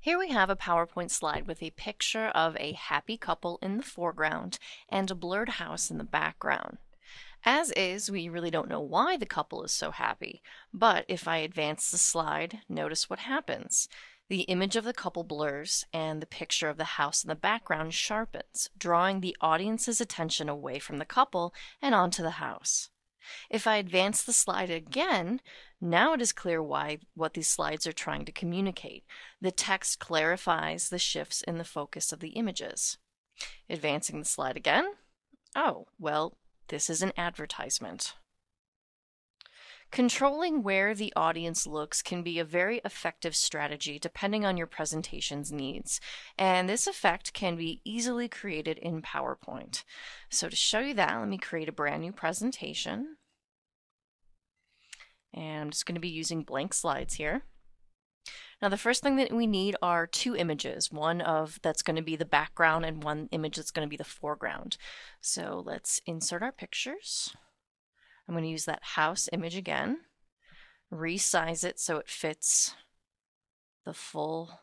Here we have a PowerPoint slide with a picture of a happy couple in the foreground and a blurred house in the background. As is, we really don't know why the couple is so happy, but if I advance the slide, notice what happens. The image of the couple blurs and the picture of the house in the background sharpens, drawing the audience's attention away from the couple and onto the house. If I advance the slide again, now it is clear why what these slides are trying to communicate. The text clarifies the shifts in the focus of the images. Advancing the slide again. Oh, well, this is an advertisement. Controlling where the audience looks can be a very effective strategy depending on your presentation's needs, and this effect can be easily created in PowerPoint. So to show you that, let me create a brand new presentation. And I'm just going to be using blank slides here. Now the first thing that we need are two images, one of that's going to be the background and one image that's going to be the foreground. So let's insert our pictures. I'm going to use that house image again, resize it so it fits the full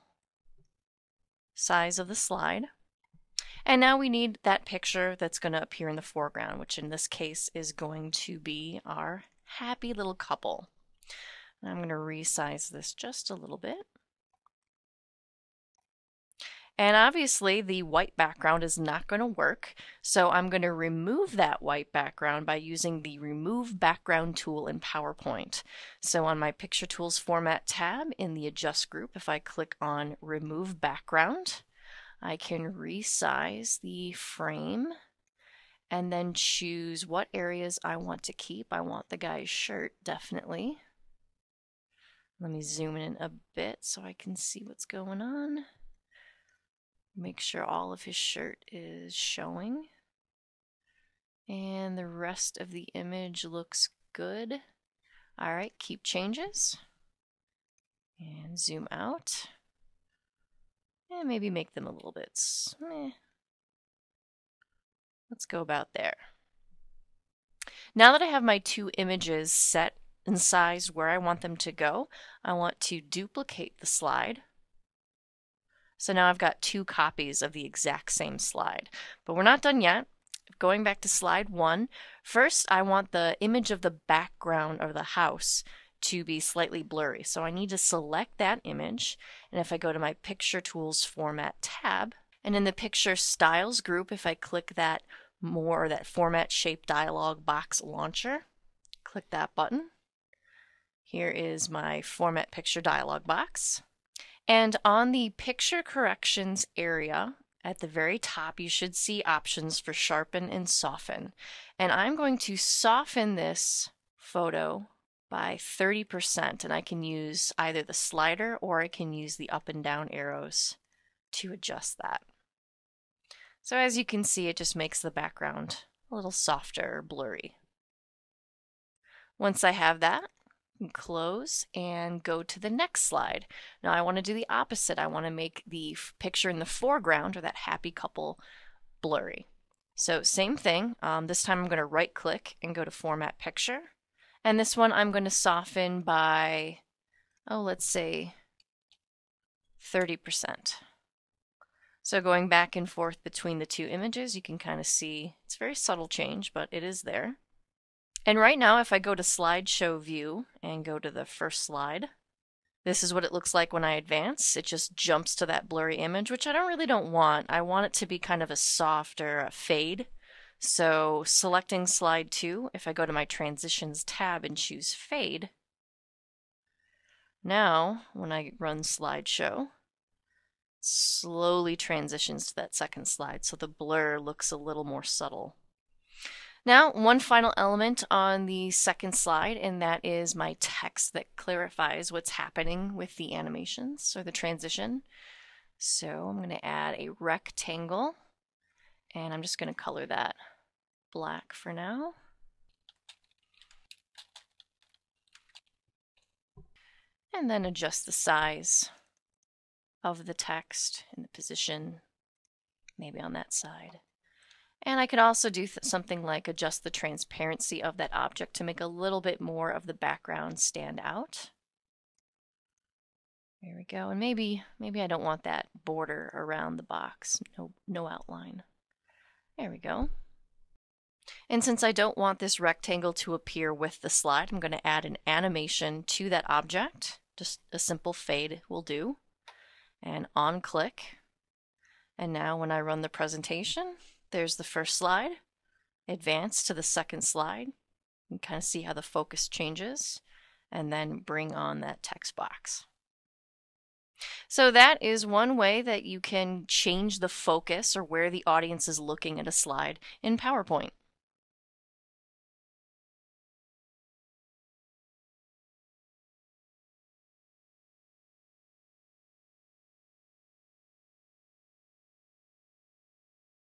size of the slide. And now we need that picture that's going to appear in the foreground, which in this case is going to be our happy little couple. I'm going to resize this just a little bit. And obviously the white background is not going to work, so I'm going to remove that white background by using the Remove Background tool in PowerPoint. So on my Picture Tools Format tab in the Adjust group, if I click on Remove Background, I can resize the frame and then choose what areas I want to keep. I want the guy's shirt, definitely. Let me zoom in a bit so I can see what's going on. Make sure all of his shirt is showing. And the rest of the image looks good. All right, keep changes. And zoom out. And maybe make them a little bit. Meh. Let's go about there. Now that I have my two images set and sized where I want them to go, I want to duplicate the slide. So now I've got two copies of the exact same slide. But we're not done yet. Going back to slide one, first I want the image of the background of the house to be slightly blurry. So I need to select that image. And if I go to my Picture Tools Format tab, and in the Picture Styles group, if I click that more, that Format Shape dialog box launcher, click that button. Here is my Format Picture dialog box. And on the picture corrections area at the very top, you should see options for sharpen and soften. And I'm going to soften this photo by 30%, and I can use either the slider or I can use the up and down arrows to adjust that. So as you can see, it just makes the background a little softer, blurry. Once I have that, close and go to the next slide. Now I want to do the opposite. I want to make the picture in the foreground or that happy couple blurry. So same thing. Um, this time I'm going to right click and go to Format Picture. And this one I'm going to soften by, oh, let's say 30%. So going back and forth between the two images, you can kind of see it's a very subtle change, but it is there. And right now, if I go to slideshow view and go to the first slide, this is what it looks like when I advance. It just jumps to that blurry image, which I don't really don't want. I want it to be kind of a softer a fade. So selecting slide two, if I go to my transitions tab and choose fade, now when I run slideshow, slowly transitions to that second slide. So the blur looks a little more subtle. Now, one final element on the second slide, and that is my text that clarifies what's happening with the animations or the transition. So I'm going to add a rectangle, and I'm just going to color that black for now. And then adjust the size of the text and the position, maybe on that side. And I could also do something like adjust the transparency of that object to make a little bit more of the background stand out. There we go. And maybe maybe I don't want that border around the box. No no outline. There we go. And since I don't want this rectangle to appear with the slide, I'm going to add an animation to that object. Just a simple fade will do. And on click. And now when I run the presentation, there's the first slide. Advance to the second slide. You kind of see how the focus changes. And then bring on that text box. So that is one way that you can change the focus or where the audience is looking at a slide in PowerPoint.